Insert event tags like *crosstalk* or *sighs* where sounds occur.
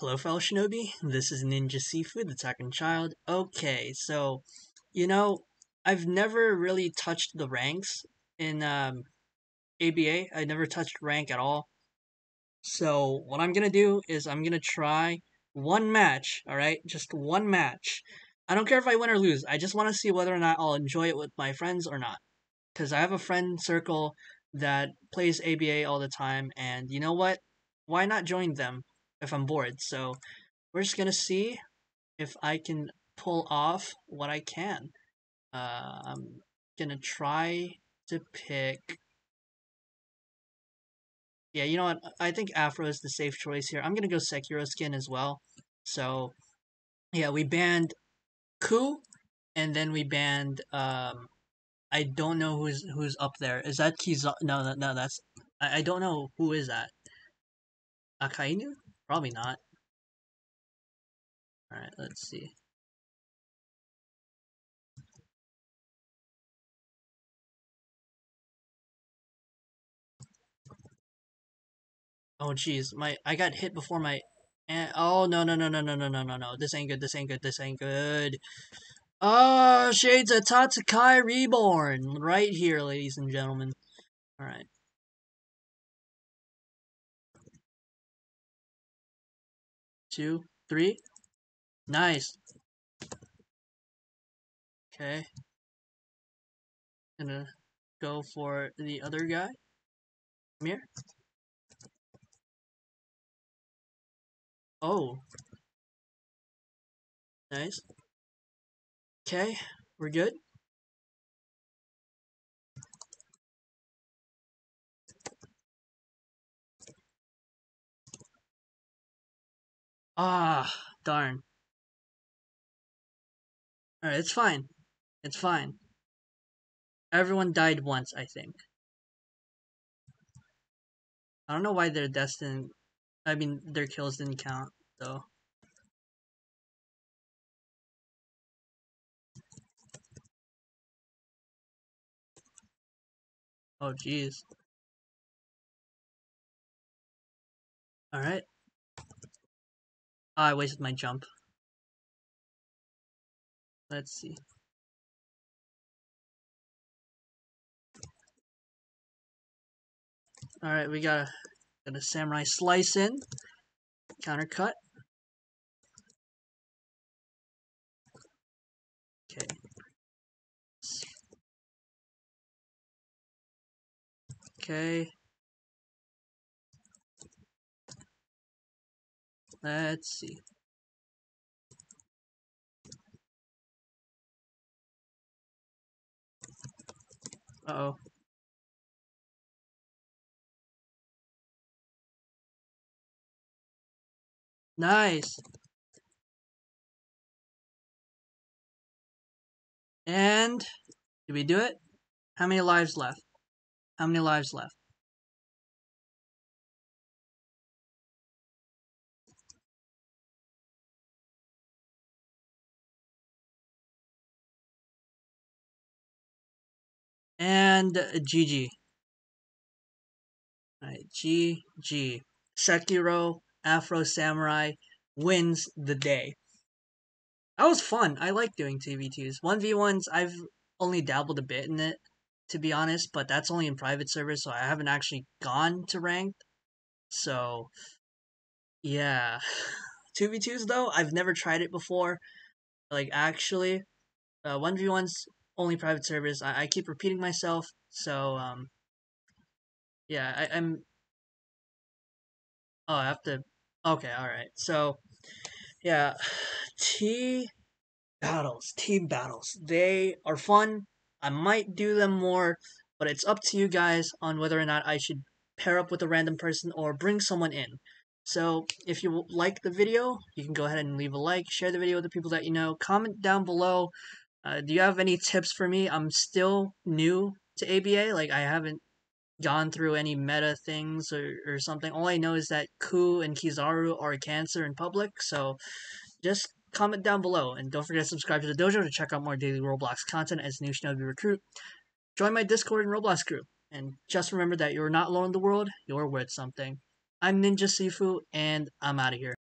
Hello, fellow shinobi. This is Ninja Sifu, the Talking Child. Okay, so, you know, I've never really touched the ranks in um, ABA. I never touched rank at all. So, what I'm gonna do is I'm gonna try one match, alright? Just one match. I don't care if I win or lose. I just want to see whether or not I'll enjoy it with my friends or not. Because I have a friend circle that plays ABA all the time, and you know what? Why not join them? If I'm bored. So we're just gonna see if I can pull off what I can. Uh, I'm gonna try to pick. Yeah, you know what? I think Afro is the safe choice here. I'm gonna go Sekiro skin as well. So, yeah, we banned Ku, and then we banned. Um, I don't know who's who's up there. Is that Kiza? No, no, no. That's I, I don't know who is that. Akainu? Probably not. Alright, let's see. Oh jeez, my I got hit before my and oh no no no no no no no no no this ain't good this ain't good this ain't good. Oh shades of Tatsukai Reborn right here, ladies and gentlemen. All right. Two, three. Nice. Okay. Gonna go for the other guy. Come here. Oh. Nice. Okay, we're good. Ah, darn. Alright, it's fine. It's fine. Everyone died once, I think. I don't know why their deaths didn't... I mean, their kills didn't count, though. Oh, jeez. Alright. Oh, I wasted my jump. Let's see. Alright, we got a, got a samurai slice in. Counter cut. Okay. Okay. Let's see. Uh oh. Nice. And did we do it? How many lives left? How many lives left? And GG. Alright, GG. Sekiro Afro Samurai wins the day. That was fun. I like doing 2v2s. 1v1s, I've only dabbled a bit in it, to be honest, but that's only in private servers, so I haven't actually gone to ranked. So, yeah. *laughs* 2v2s, though, I've never tried it before. Like, actually, uh, 1v1s, only private servers. I, I keep repeating myself, so, um, yeah, I, I'm. Oh, I have to Okay, alright. So, yeah, *sighs* T battles, team battles. They are fun. I might do them more, but it's up to you guys on whether or not I should pair up with a random person or bring someone in. So, if you like the video, you can go ahead and leave a like, share the video with the people that you know, comment down below. Uh, do you have any tips for me? I'm still new to ABA, like I haven't gone through any meta things or, or something. All I know is that Ku and Kizaru are a cancer in public, so just comment down below. And don't forget to subscribe to the dojo to check out more daily Roblox content as new Shinobi Recruit. Join my Discord and Roblox group. And just remember that you're not alone in the world, you're worth something. I'm Ninja Sifu, and I'm out of here.